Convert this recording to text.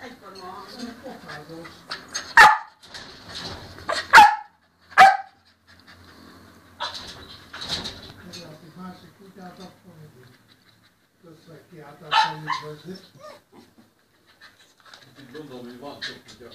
Egyforma, pofázós. Egy másik kutyát, akkor mindig összekiáltás, hogy Gondolom, hogy van sok kutya.